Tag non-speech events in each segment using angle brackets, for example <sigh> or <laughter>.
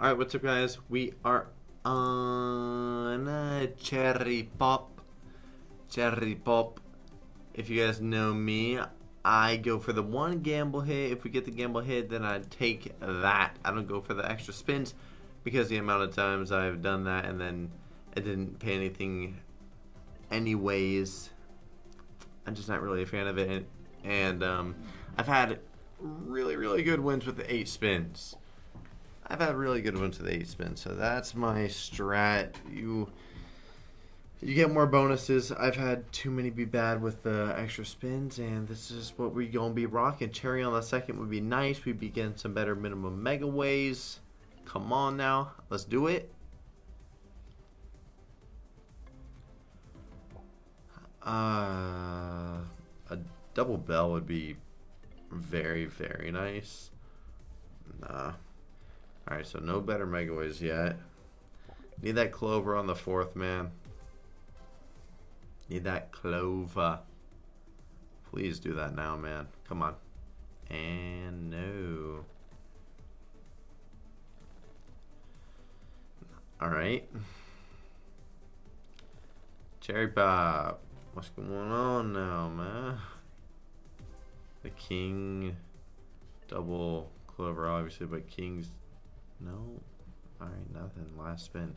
Alright, what's up guys? We are on Cherry Pop. Cherry Pop. If you guys know me, I go for the one gamble hit. If we get the gamble hit, then I take that. I don't go for the extra spins because the amount of times I've done that and then it didn't pay anything anyways. I'm just not really a fan of it. And, and um, I've had really, really good wins with the eight spins. I've had really good ones with eight spins, so that's my strat. You you get more bonuses. I've had too many be bad with the extra spins, and this is what we're gonna be rocking. Cherry on the second would be nice. We'd be getting some better minimum mega ways. Come on now, let's do it. Uh, a double bell would be very, very nice. Nah. Alright, so no better megaways yet. Need that Clover on the fourth, man. Need that Clover. Please do that now, man. Come on. And no. Alright. Cherry Pop. What's going on now, man? The King. Double Clover, obviously, but King's no. Alright, nothing. Last spin.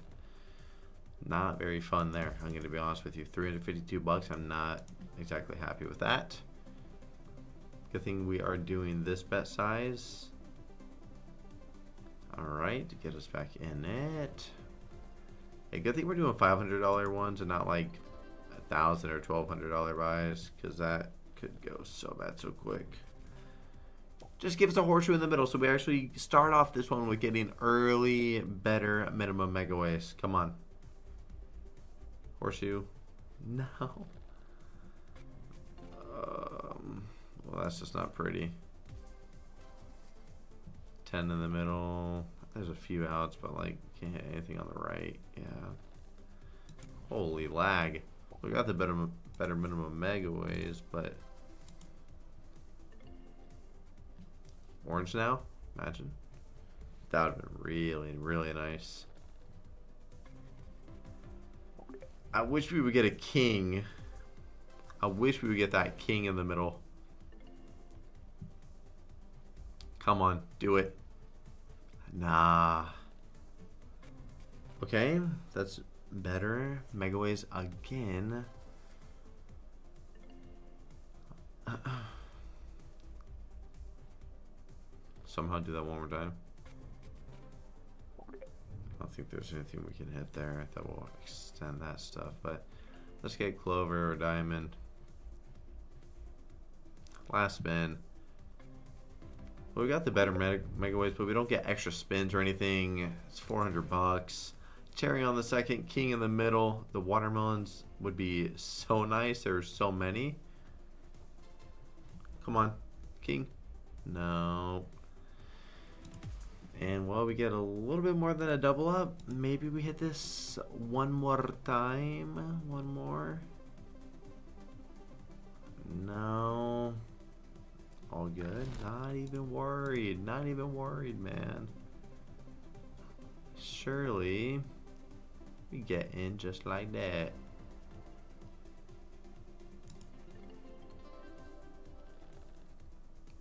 Not very fun there. I'm going to be honest with you. 352 bucks. I'm not exactly happy with that. Good thing we are doing this bet size. Alright, get us back in it. Hey, good thing we're doing $500 ones and not like a thousand or $1,200 buys because that could go so bad so quick just give us a horseshoe in the middle. So we actually start off this one with getting early, better minimum megaways. Come on. Horseshoe. <laughs> No. Um, well, that's just not pretty. 10 in the middle. There's a few outs, but like, can't hit anything on the right. Yeah. Holy lag. We got the better, better minimum mega ways, but Orange now? Imagine. That would have been really, really nice. I wish we would get a king. I wish we would get that king in the middle. Come on, do it. Nah. Okay, that's better. Megaways again. <clears throat> somehow do that one more time. I don't think there's anything we can hit there that will extend that stuff, but let's get Clover or Diamond. Last spin. Well, we got the better megaways, but we don't get extra spins or anything. It's 400 bucks. Cherry on the second, King in the middle. The watermelons would be so nice. There's so many. Come on, King. No. And while we get a little bit more than a double up, maybe we hit this one more time. One more. No. All good. Not even worried. Not even worried, man. Surely we get in just like that.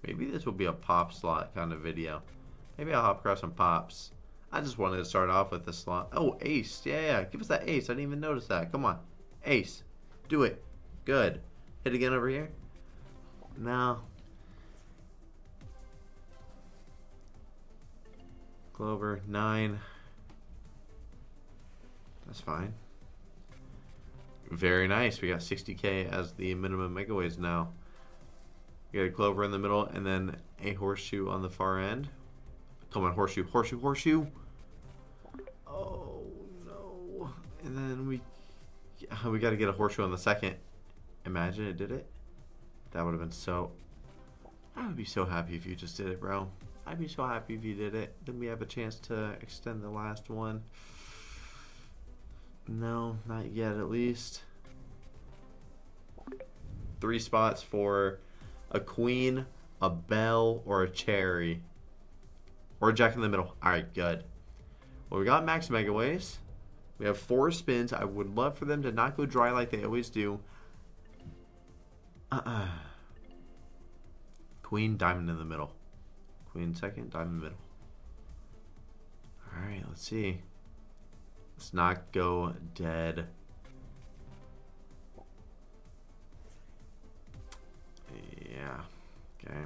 Maybe this will be a pop slot kind of video. Maybe I'll hop across some pops. I just wanted to start off with the slot. Oh, ace. Yeah, yeah. Give us that ace. I didn't even notice that. Come on. Ace. Do it. Good. Hit again over here. No. Clover. Nine. That's fine. Very nice. We got 60k as the minimum megaways now. We got a clover in the middle and then a horseshoe on the far end. Come on, horseshoe, horseshoe, horseshoe. Oh no! And then we we got to get a horseshoe on the second. Imagine it did it. That would have been so. I would be so happy if you just did it, bro. I'd be so happy if you did it. Then we have a chance to extend the last one. No, not yet at least. Three spots for a queen, a bell, or a cherry. Or Jack in the middle. Alright, good. Well, we got max mega ways. We have four spins. I would love for them to not go dry like they always do. Uh-uh. Queen, diamond in the middle. Queen second, diamond middle. Alright, let's see. Let's not go dead. Yeah. Okay.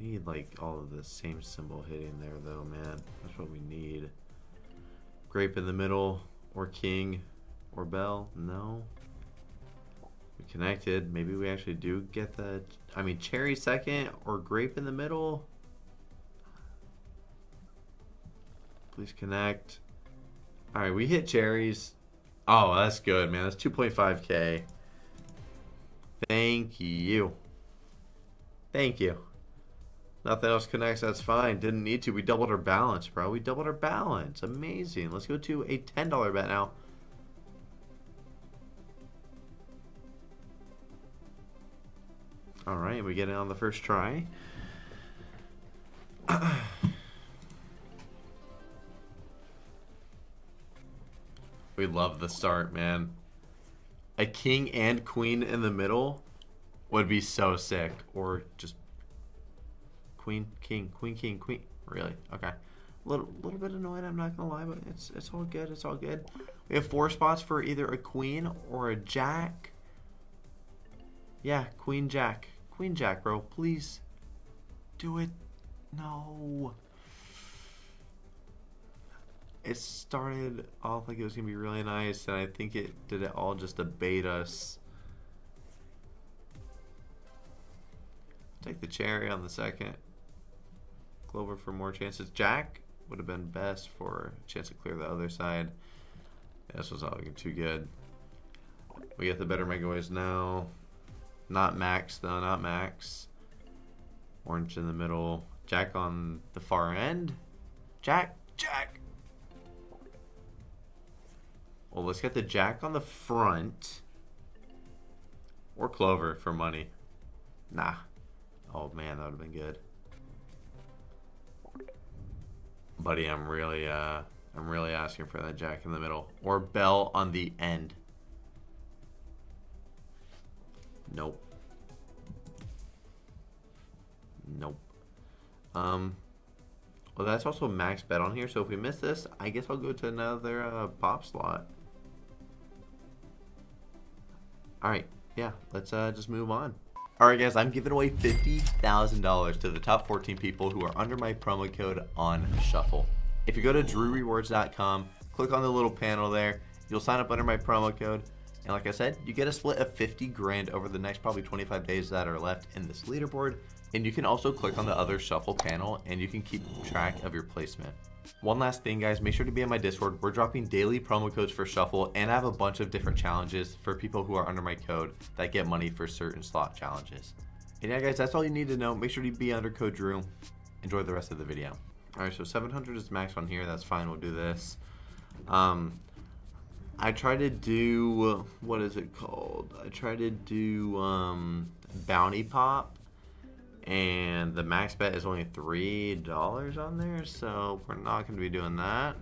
Need like all of the same symbol hitting there though, man. That's what we need. Grape in the middle, or king, or bell. No. We connected. Maybe we actually do get the, I mean, cherry second, or grape in the middle. Please connect. Alright, we hit cherries. Oh, that's good, man. That's 2.5k. Thank you. Thank you. Nothing else connects, that's fine. Didn't need to. We doubled our balance, bro. We doubled our balance. Amazing. Let's go to a $10 bet now. Alright, we get it on the first try. <coughs> we love the start, man. A king and queen in the middle would be so sick. Or just queen, king, queen, king, queen. Really? Okay. A little, little bit annoyed, I'm not gonna lie, but it's it's all good. It's all good. We have four spots for either a queen or a jack. Yeah, queen, jack, queen, jack, bro. Please, do it. No. It started off like it was gonna be really nice, and I think it did it all just to bait us. Take the cherry on the second. Clover for more chances. Jack would have been best for a chance to clear the other side. This was not looking too good. We get the better mega ways now. Not max though, not max. Orange in the middle. Jack on the far end. Jack, Jack. Well, let's get the Jack on the front. Or Clover for money. Nah. Oh man, that would have been good. Buddy, I'm really, uh, I'm really asking for that jack in the middle. Or bell on the end. Nope. Nope. Um, well, that's also max bet on here. So if we miss this, I guess I'll go to another uh, pop slot. All right. Yeah, let's uh, just move on. Alright guys, I'm giving away $50,000 to the top 14 people who are under my promo code on Shuffle. If you go to drewrewards.com, click on the little panel there, you'll sign up under my promo code, and like I said, you get a split of 50 grand over the next probably 25 days that are left in this leaderboard, and you can also click on the other Shuffle panel and you can keep track of your placement. One last thing guys, make sure to be in my Discord. We're dropping daily promo codes for Shuffle and I have a bunch of different challenges for people who are under my code that get money for certain slot challenges. And yeah guys, that's all you need to know. Make sure to be under code Drew. Enjoy the rest of the video. Alright, so 700 is max on here. That's fine. We'll do this. Um, I try to do, what is it called? I try to do um, Bounty Pop and the max bet is only three dollars on there so we're not going to be doing that.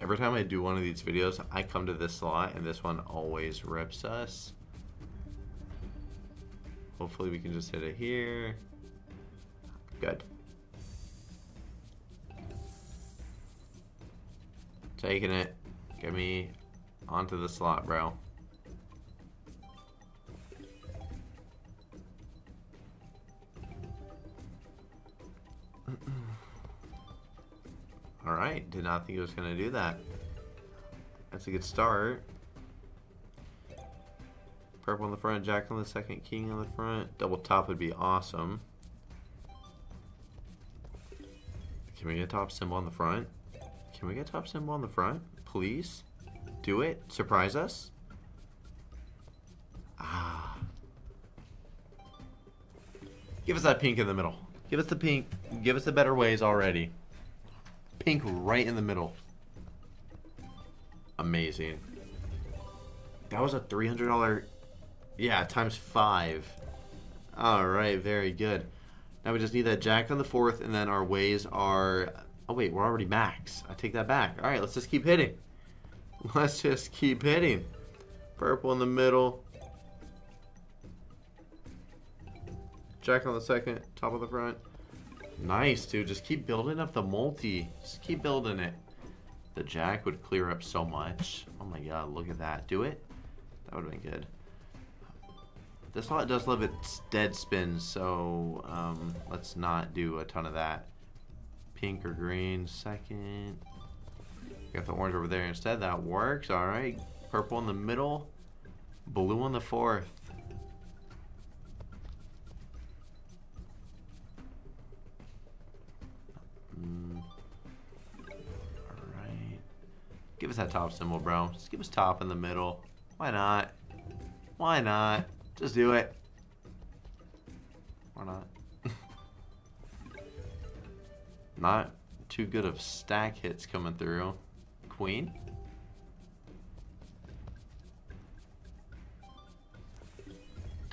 Every time I do one of these videos I come to this slot and this one always rips us. Hopefully we can just hit it here. Good. Taking it. Get me onto the slot bro Alright, did not think it was going to do that. That's a good start. Purple on the front, Jack on the second, King on the front. Double top would be awesome. Can we get top symbol on the front? Can we get top symbol on the front? Please? Do it? Surprise us? Ah. Give us that pink in the middle. Give us the pink. Give us the better ways already. Pink right in the middle. Amazing. That was a $300. Yeah, times five. All right, very good. Now we just need that jack on the fourth, and then our ways are. Oh wait, we're already max. I take that back. All right, let's just keep hitting. <laughs> Let's just keep hitting. Purple in the middle. Jack on the second, top of the front. Nice, dude. Just keep building up the multi. Just keep building it. The jack would clear up so much. Oh my god, look at that. Do it? That would have been good. This lot does love its dead spins, so um, let's not do a ton of that. Pink or green, second. Got the orange over there instead. That works. All right. Purple in the middle. Blue on the fourth. Give us that top symbol, bro. Just give us top in the middle. Why not? Why not? Just do it. Why not? <laughs> not too good of stack hits coming through. Queen.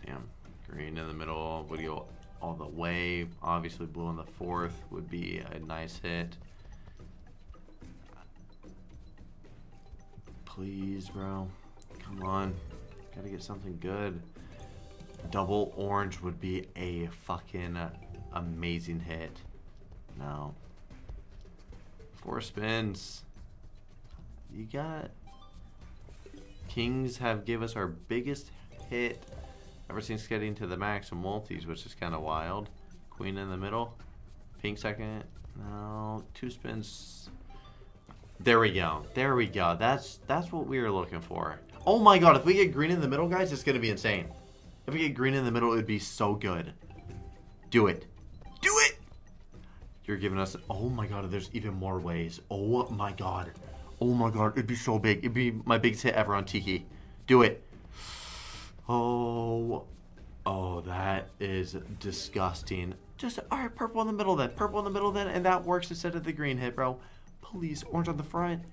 Damn. Green in the middle would go all the way. Obviously blue in the fourth would be a nice hit. Please, bro. Come on. Gotta get something good. Double orange would be a fucking amazing hit. No. Four spins. You got... Kings have give us our biggest hit ever since getting to the max of multis, which is kind of wild. Queen in the middle. Pink second. No. Two spins. There we go. There we go. That's that's what we were looking for. Oh my god, if we get green in the middle, guys, it's going to be insane. If we get green in the middle, it would be so good. Do it. Do it! You're giving us... Oh my god, there's even more ways. Oh my god. Oh my god, it'd be so big. It'd be my biggest hit ever on Tiki. Do it. Oh. Oh, that is disgusting. Just, alright, purple in the middle then. Purple in the middle then, and that works instead of the green hit, bro. Please, orange on the front.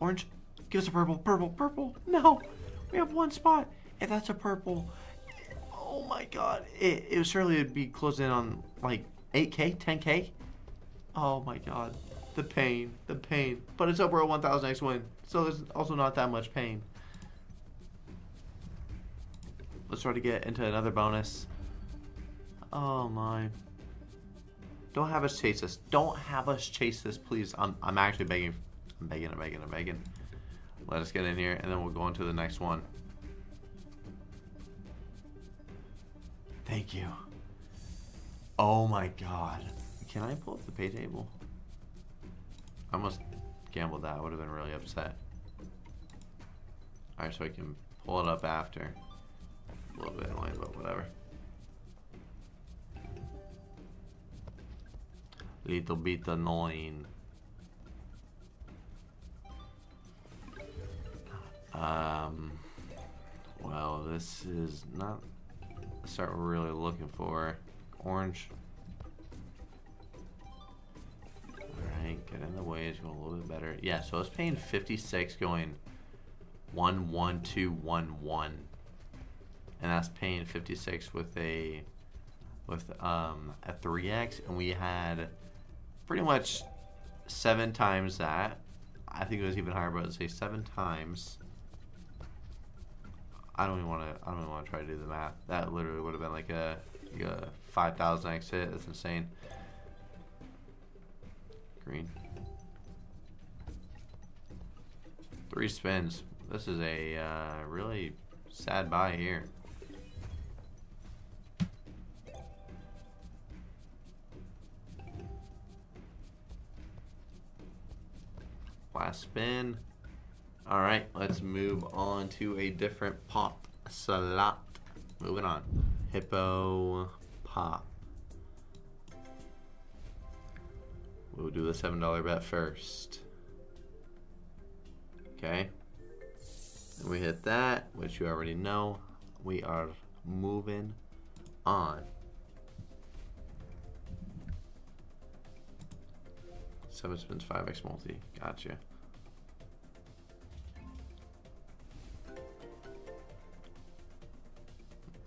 Orange. Give us a purple. Purple. Purple. No. We have one spot. And that's a purple. Oh my god. It, it surely would be closing in on like 8k, 10k. Oh my god. The pain. The pain. But it's over a 1000x win. So there's also not that much pain. Let's try to get into another bonus. Oh my. Don't have us chase this. Don't have us chase this, please. I'm, I'm actually begging. I'm begging, I'm begging, I'm begging. Let us get in here, and then we'll go on to the next one. Thank you. Oh my god. Can I pull up the pay table? I almost gambled that. I would have been really upset. Alright, so I can pull it up after. A little bit annoying, but whatever. Little bit annoying. Um, well, this is not start really looking for. Orange. Alright, get in the way. It's going a little bit better. Yeah, so I was paying 56 going 1, 1, 2, 1, 1. And that's paying 56 with a with um, a 3x and we had pretty much seven times that. I think it was even higher, but I'd say seven times I don't even want to. I don't even want to try to do the math. That literally would have been like a, like a five thousand x hit. That's insane. Green. Three spins. This is a uh, really sad buy here. Last spin. All right, let's move on to a different pop slot. Moving on. Hippo pop. We'll do the $7 bet first. Okay. And we hit that, which you already know. We are moving on. Seven spins, 5x multi. Gotcha.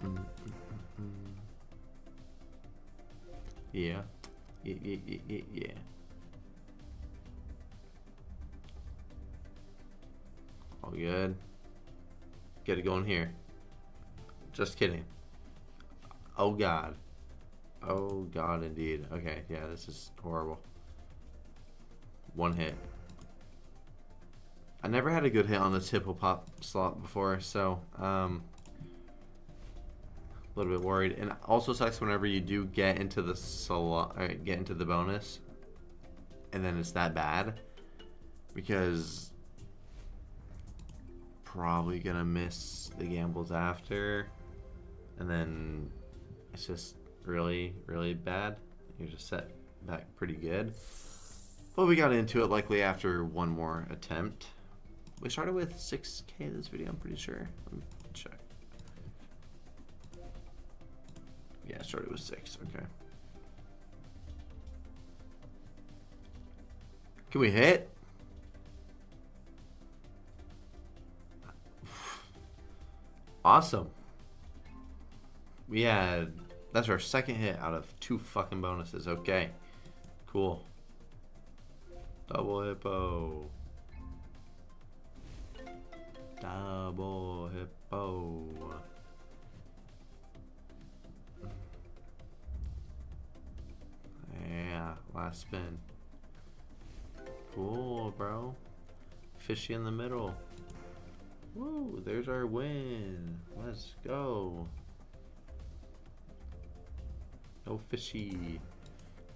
Mm-hmm. Yeah. Yeah, yeah, yeah, yeah, yeah. All good. Get it going here. Just kidding. Oh god. Oh god indeed. Okay, yeah, this is horrible. One hit. I never had a good hit on the Hippo Pop slot before, so um a little bit worried. And also sucks whenever you do get into the slot, or get into the bonus, and then it's that bad, because probably gonna miss the gambles after, and then it's just really, really bad. You're just set back pretty good. But we got into it likely after one more attempt. We started with 6k this video, I'm pretty sure. Let me check. Yeah, started with 6, okay. Can we hit? Awesome. We had, that's our second hit out of two fucking bonuses. Okay. Cool. Double hippo. Double hippo. Yeah, last spin. Cool, bro. Fishy in the middle. Woo, there's our win. Let's go. No fishy.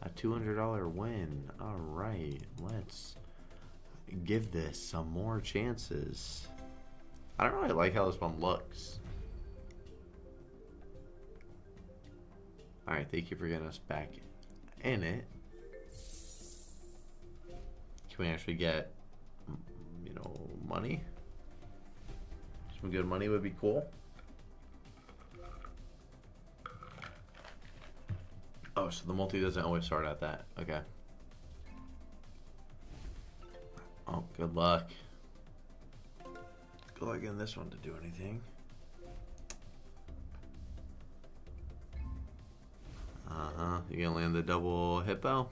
A $200 win. All right, let's give this some more chances. I don't really like how this one looks. All right, thank you for getting us back in it. Can we actually get, you know, money? Some good money would be cool. Oh, so the multi doesn't always start at that. Okay. Oh, good luck. Good luck getting this one to do anything. Uh-huh. You gonna land the double hippo?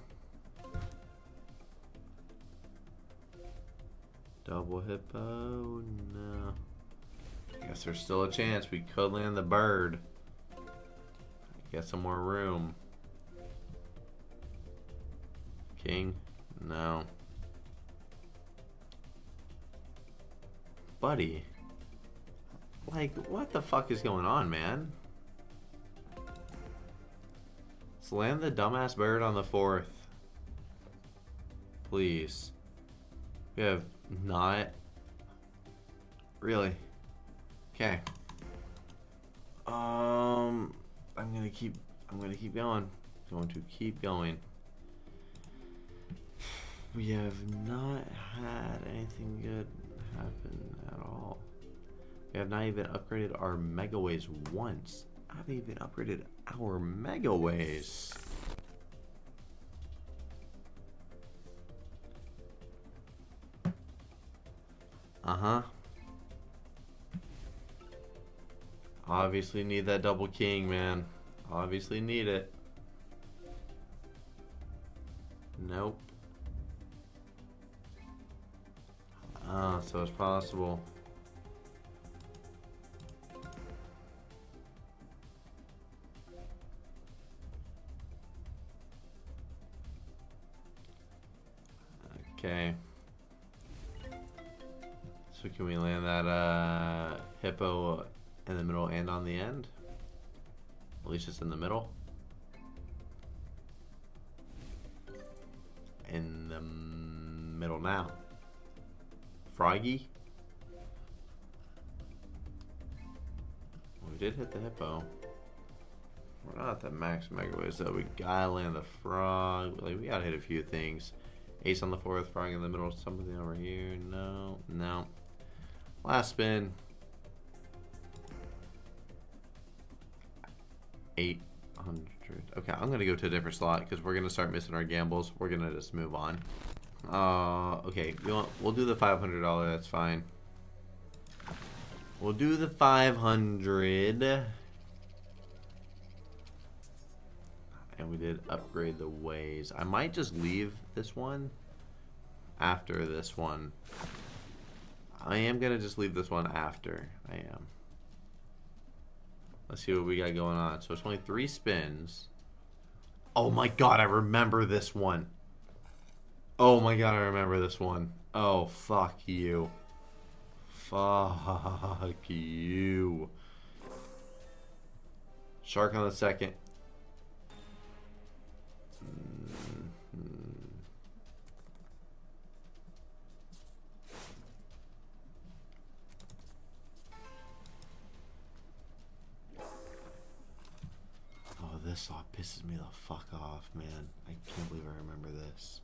Double hippo? No. I guess there's still a chance we could land the bird. Get some more room. King? No. Buddy. Like, what the fuck is going on, man? Land the dumbass bird on the fourth. Please. We have not... Really? Okay. Um, I'm gonna keep. I'm gonna keep going. Going to keep going. We have not had anything good happen at all. We have not even upgraded our megaways once. I haven't even upgraded our megaways. Uh-huh. Obviously need that double king, man. Obviously need it. Nope. Ah, so it's possible. Okay. So can we land that uh, hippo in the middle and on the end. At least it's in the middle. In the middle now. Froggy. We did hit the hippo. We're not at the max megaways so We gotta land the frog. Like we gotta hit a few things. Ace on the fourth, frog in the middle, something over here. No, no. Last spin. 800. Okay, I'm to go to a different slot because we're to start missing our gambles. We're to just move on. Uh, okay, we want, we'll do the $500. That's fine. We'll do the 500. And we did upgrade the ways. I might just leave this one after this one. I am going to just leave this one after. I am. Let's see what we got going on. So it's only three spins. Oh my god, I remember this one. Oh my god, I remember this one. Oh, fuck you. Fuck you. Shark on the second. Oh, this all pisses me the fuck off, man. I can't believe I remember this.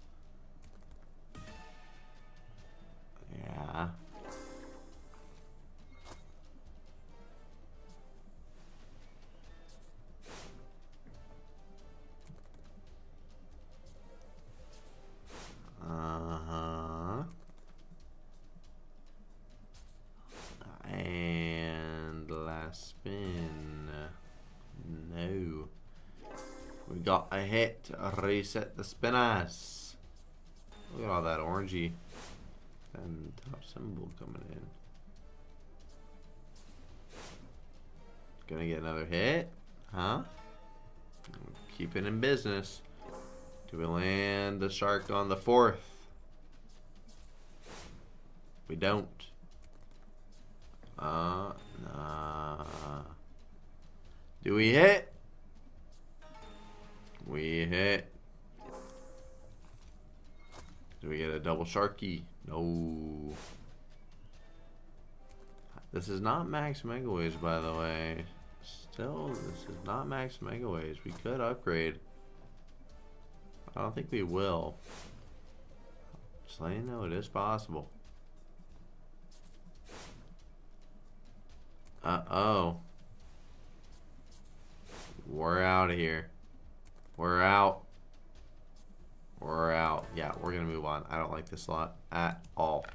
Yeah. Uh-huh. And last spin. No. We got a hit. Reset the spinners. Look at all that orangey and top symbol coming in. Gonna get another hit? Huh? Keep it in business. Do we land the shark on the fourth? We don't. Uh, nah. Do we hit? We hit. Do we get a double sharky? No. This is not max megaways, by the way. Still, this is not max megaways. We could upgrade. I don't think we will. Just letting you know it is possible. Uh-oh. We're out of here. We're out. We're out. Yeah, we're going to move on. I don't like this lot at all.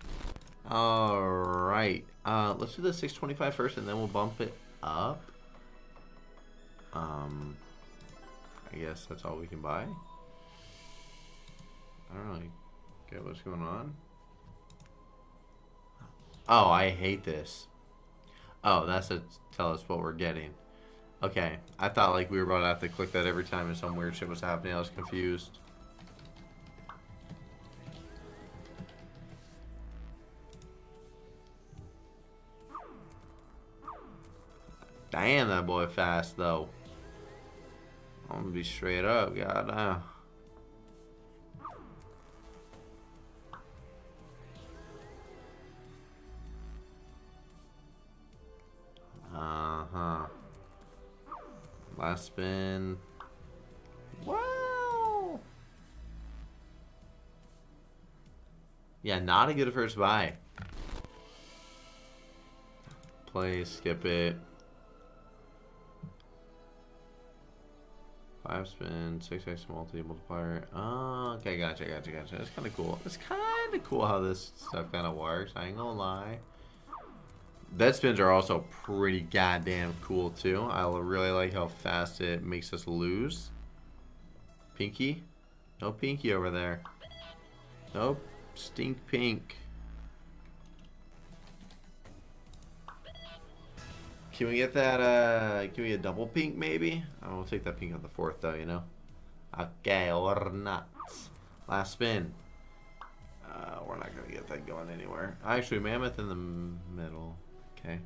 All right. Uh, let's do the 625 first, and then we'll bump it up. Um, I guess that's all we can buy. I don't really get what's going on. Oh, I hate this. Oh, that's to tell us what we're getting. Okay, I thought like we were about to have to click that every time and some weird shit was happening. I was confused. Damn, that boy fast though. I'm gonna be straight up, goddamn. Uh-huh. Last spin. Wow! Yeah, not a good first buy. Play, skip it. Five spin, six X multi multiplier. Oh, okay, gotcha, gotcha, gotcha. That's kind of cool. It's kind of cool how this stuff kind of works. I ain't gonna lie. Dead spins are also pretty goddamn cool too. I really like how fast it makes us lose. Pinky? No pinky over there. Nope. Stink pink. Can we get that, uh, can we get double pink maybe? I will take that pink on the fourth though, you know? Okay, or not. Last spin. Uh, we're not gonna get that going anywhere. Actually, Mammoth in the middle. Okay.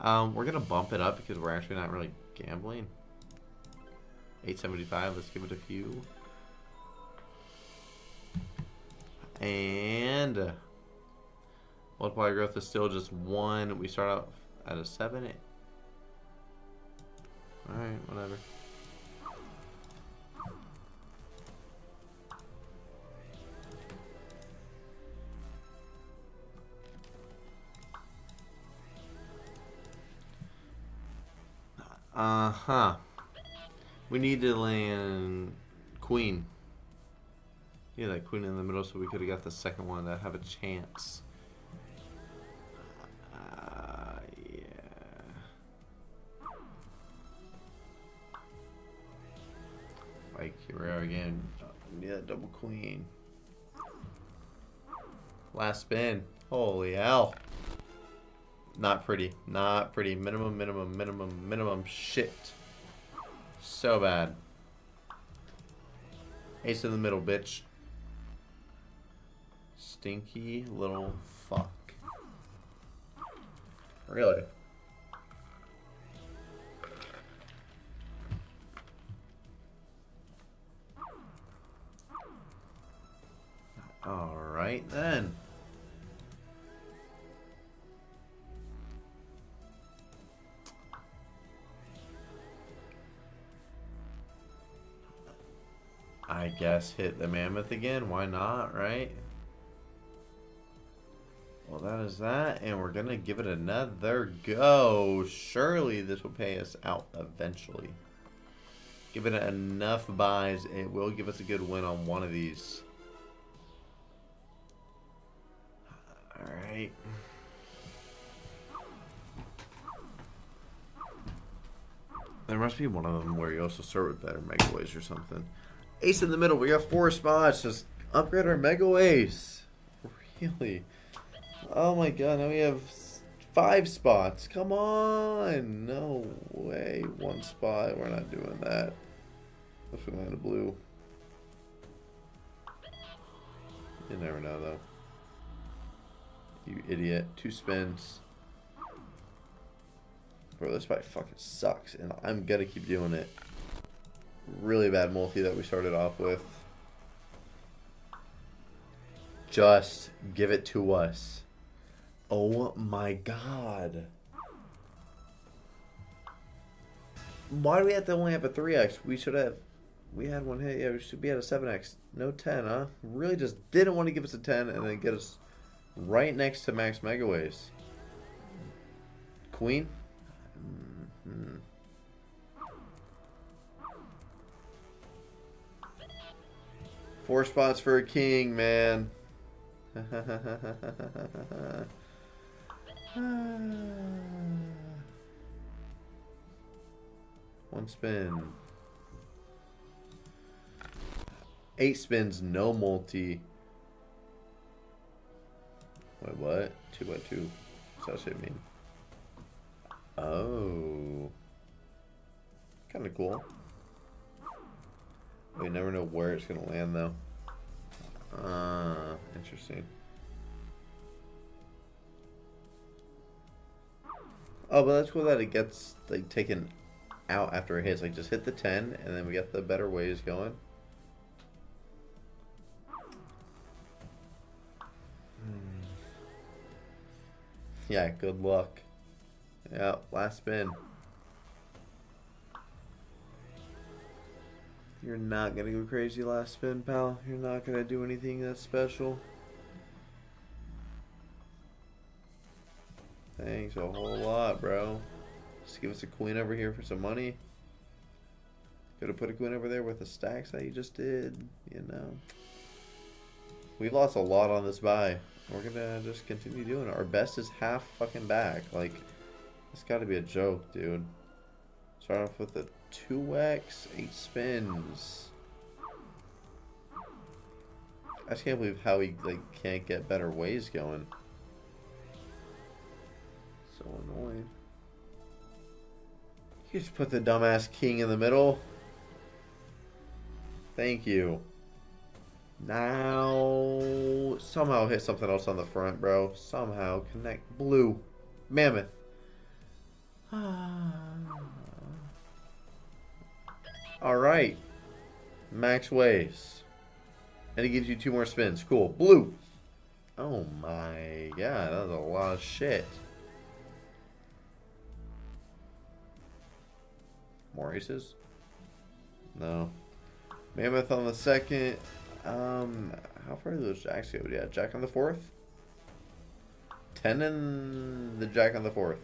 Um, we're gonna bump it up because we're actually not really gambling. 875, let's give it a few. And... Multiplier growth is still just one. We start out at a seven. Alright, whatever. Uh-huh. We need to land queen. Yeah, that queen in the middle so we could have got the second one to have a chance. Strike. Here we are again. Yeah, double queen. Last spin. Holy hell. Not pretty. Not pretty. Minimum, minimum, minimum, minimum. Shit. So bad. Ace in the middle, bitch. Stinky little fuck. Really? Alright then. I guess hit the mammoth again. Why not, right? Well, that is that, and we're going to give it another go. Surely this will pay us out eventually. Given enough buys, it will give us a good win on one of these. Alright. There must be one of them where you also start with better Mega Ways or something. Ace in the middle. We got four spots. Just upgrade our Mega Ways. <laughs> Really? Oh my god, now we have five spots. Come on. No way. One spot. We're not doing that. If we land a blue. You never know, though. You idiot. Two spins. Bro, this fight fucking sucks, and I'm gonna keep doing it really bad multi that we started off with. Just give it to us. Oh my god. Why do we have to only have a 3x? We should have... We had one hit. Yeah, we should be at a 7x. No 10, huh? Really just didn't want to give us a 10 and then get us right next to max megaways. Queen? Mm -hmm. Four spots for a king, man. <laughs> One spin. Eight spins, no multi. What? Two by two. What's that shit mean? Oh. Kind of cool. We never know where it's to land, though. Ah, uh, interesting. Oh, but that's cool that it gets like taken out after it hits. Like just hit the 10 and then we get the better ways going. Yeah, good luck. Yeah, last spin. You're not gonna go crazy last spin, pal. You're not gonna do anything that's special. Thanks a whole lot, bro. Just give us a queen over here for some money. Could have put a queen over there with the stacks that you just did, you know. We've lost a lot on this buy. We're gonna just continue doing it. Our best is half fucking back. Like, it's gotta be a joke, dude. Start off with a 2x, 8 spins. I just can't believe how he like can't get better ways going. So annoying. You just put the dumbass king in the middle. Thank you. Now, somehow hit something else on the front, bro. Somehow connect blue. Mammoth. <sighs> Alright. Max ways. And it gives you two more spins. Cool. Blue. Oh my god, that was a lot of shit. More aces? No. Mammoth on the second. Um, how far do those jacks go? Yeah, jack on the fourth. Ten and the jack on the fourth.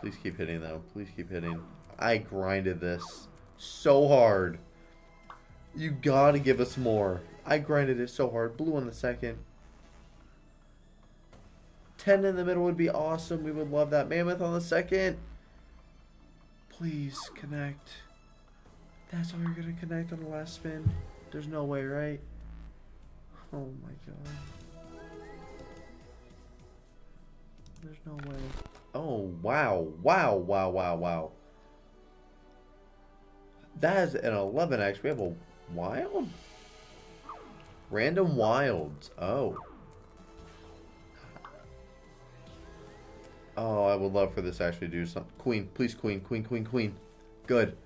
Please keep hitting though. Please keep hitting. I grinded this so hard. You gotta give us more. I grinded it so hard. Blue on the second. 10 in the middle would be awesome. We would love that. Mammoth on the second. Please connect. That's all you're gonna connect on the last spin? There's no way, right? Oh my god. There's no way. Oh, wow. Wow, wow, wow, wow. That is an 11x. We have a wild? Random wilds. Oh. Oh, I would love for this actually to do something. Queen, please, queen, queen, queen, queen. Good.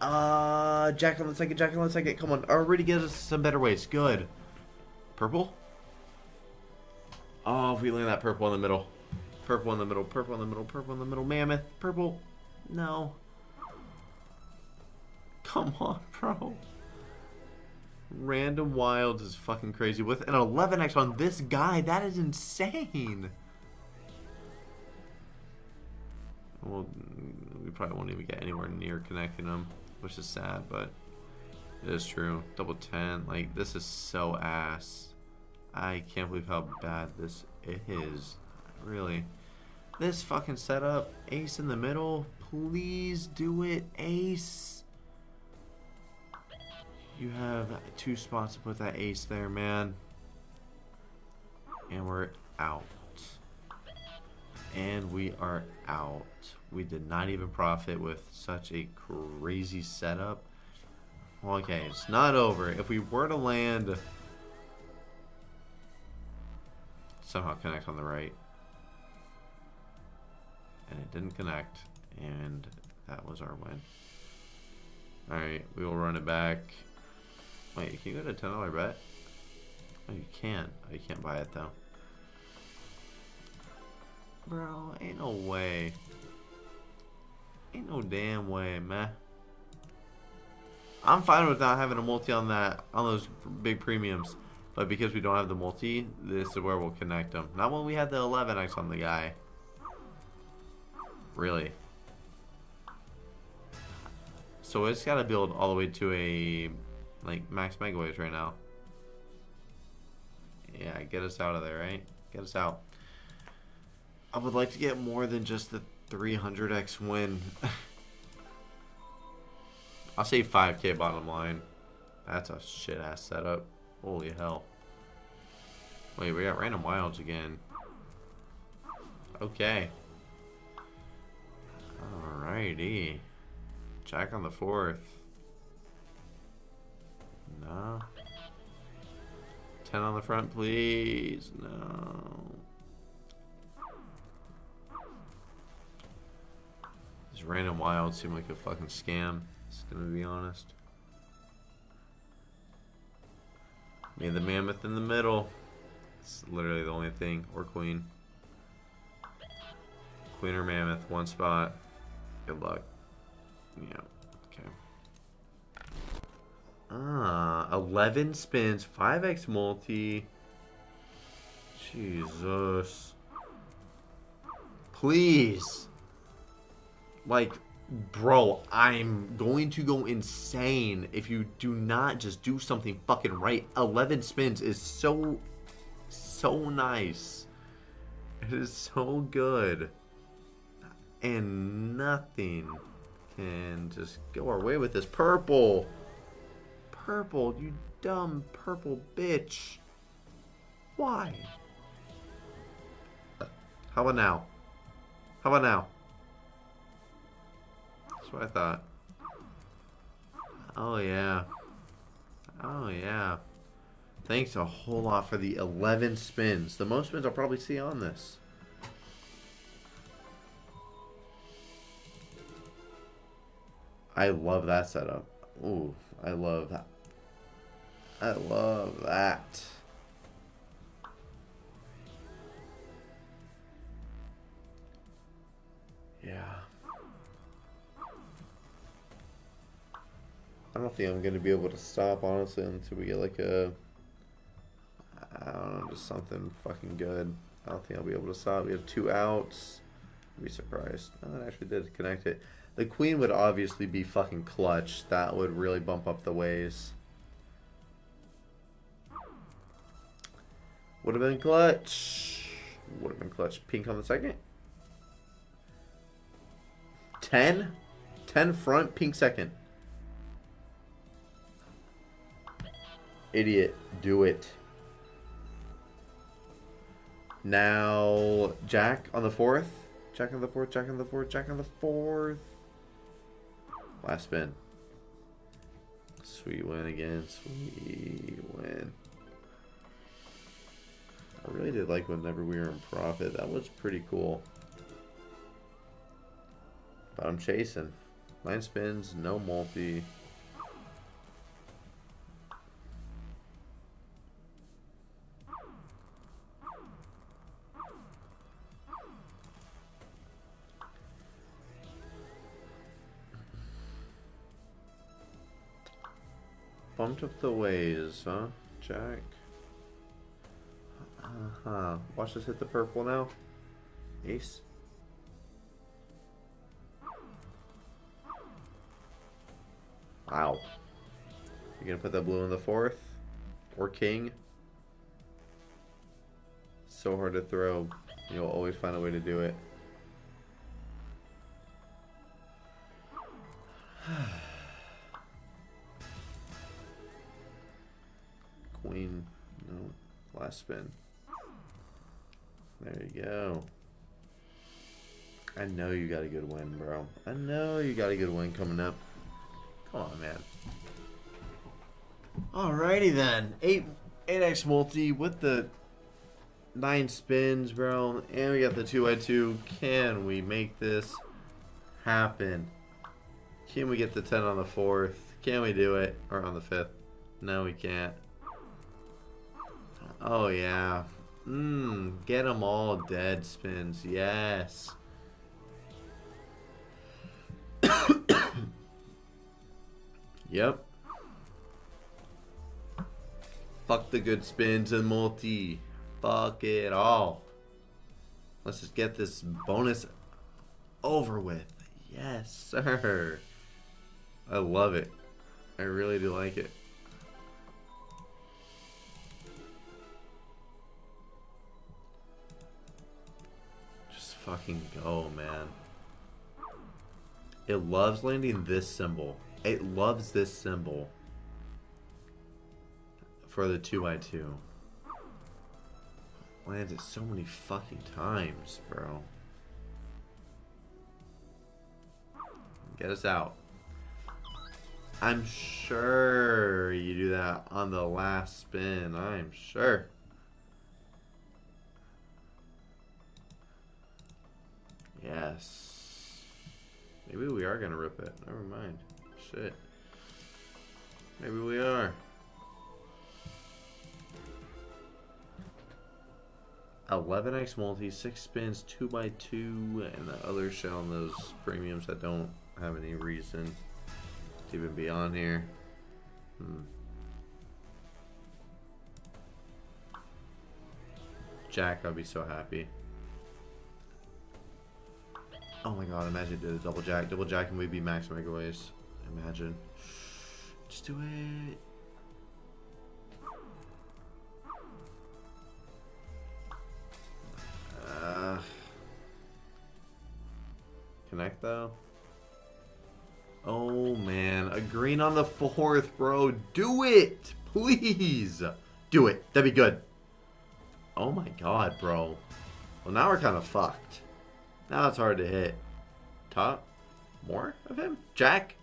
Uh, Jack on the second, Jack on the second. Come on, already get us some better ways. Good. Purple? Oh, if we land that purple in the middle. Purple in the middle, purple in the middle, purple in the middle. Mammoth, purple. No. Come on, <laughs> bro. Random Wilds is fucking crazy. With an 11x on this guy, that is insane. Well, we probably won't even get anywhere near connecting them, which is sad, but it is true. Double 10, like, this is so ass. I can't believe how bad this is. Really. This fucking setup, ace in the middle, please do it, ace. You have two spots to put that ace there, man. And we're out. And we are out. We did not even profit with such a crazy setup. Okay, it's not over. If we were to land... Somehow connect on the right. And it didn't connect. And that was our win. Alright, we will run it back. Wait, can you go to $10 bet? Oh, you can. Oh, you can't buy it, though. Bro, ain't no way. Ain't no damn way, man. I'm fine with not having a multi on that, on those big premiums. But because we don't have the multi, this is where we'll connect them. Not when we had the 11x on the guy. Really. So it's got to build all the way to a, like, max megaways right now. Yeah, get us out of there, right? Get us out. I would like to get more than just the 300x win. <laughs> I'll say 5k bottom line. That's a shit ass setup. Holy hell. Wait, we got random wilds again. Okay. Alrighty. Jack on the fourth. No. 10 on the front, please. No. Random wilds seem like a fucking scam. Just gonna be honest. Made the mammoth in the middle. It's literally the only thing. Or queen. Queen or mammoth, one spot. Good luck. Yeah, okay. Ah, 11 spins, 5x multi. Jesus. Please. Like, bro, I'm going to go insane if you do not just do something fucking right. 11 spins is so, so nice. It is so good. And nothing can just go our way with this. Purple. Purple, you dumb purple bitch. Why? How about now? How about now? That's what I thought. Oh, yeah. Oh, yeah. Thanks a whole lot for the 11 spins. The most spins I'll probably see on this. I love that setup. Ooh, I love that. I love that. I don't think I'm going to be able to stop, honestly, until we get like a... I don't know, just something fucking good. I don't think I'll be able to stop. We have two outs. I'd be surprised. No, it actually did connect it. The queen would obviously be fucking clutch. That would really bump up the ways. Would have been clutch. Would have been clutch. Pink on the second. 10? 10 front, pink second. Idiot. Do it. Now, Jack on the fourth. Jack on the fourth, Jack on the fourth, Jack on the fourth. Last spin. Sweet win again. Sweet win. I really did like whenever we were in profit. That was pretty cool. But I'm chasing. Nine spins, no multi. Bumped up the ways, huh, Jack? Uh-huh. Watch us hit the purple now. Ace. Wow. You gonna put that blue in the fourth? Or king? So hard to throw. You'll always find a way to do it. Queen. No. Last spin. There you go. I know you got a good win, bro. I know you got a good win coming up. Come on, man. Alrighty then. 8 8x multi with the 9 spins, bro. And we got the 2x2. Can we make this happen? Can we get the 10 on the 4th? Can we do it? Or on the 5th? No, we can't. Oh, yeah. Mmm, get them all dead spins. Yes. <coughs> yep. Fuck the good spins and multi. Fuck it all. Let's just get this bonus over with. Yes, sir. I love it. I really do like it. Fucking go, man. It loves landing this symbol. It loves this symbol for the 2x2. Lands it so many fucking times, bro. Get us out. I'm sure you do that on the last spin. I'm sure. Yes. Maybe we are to rip it. Never mind. Shit. Maybe we are. Eleven X multi, six spins, two by two, and the other shell on those premiums that don't have any reason to even be on here. Hmm. Jack, I'll be so happy. Oh my god, imagine it did a double jack. Double jack and we'd be max megaways. Imagine. Just do it. Uh, connect though. Oh man, a green on the fourth, bro. Do it, please. Do it. That'd be good. Oh my god, bro. Well, now we're kind of fucked. Now it's hard to hit. Top? More of him? Jack?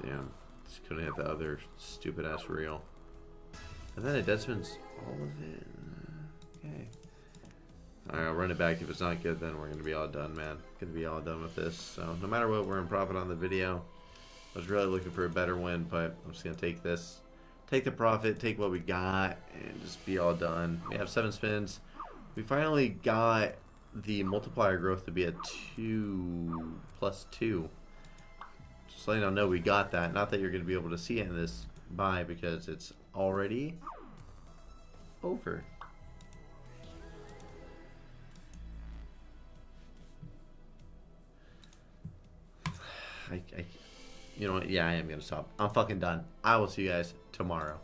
Damn. Just couldn't hit the other stupid ass reel. And then it dead spins all of it. Okay. Alright, I'll run it back. If it's not good, then we're going to be all done, man. Going to be all done with this. So, no matter what, we're in profit on the video. I was really looking for a better win, but I'm just going to take this take the profit, take what we got, and just be all done. We have seven spins. We finally got the multiplier growth to be a 2 plus 2. Just letting y'all know we got that. Not that you're going to be able to see it in this buy because it's already over. <sighs> I, I, you know what? Yeah, I am going to stop. I'm fucking done. I will see you guys tomorrow.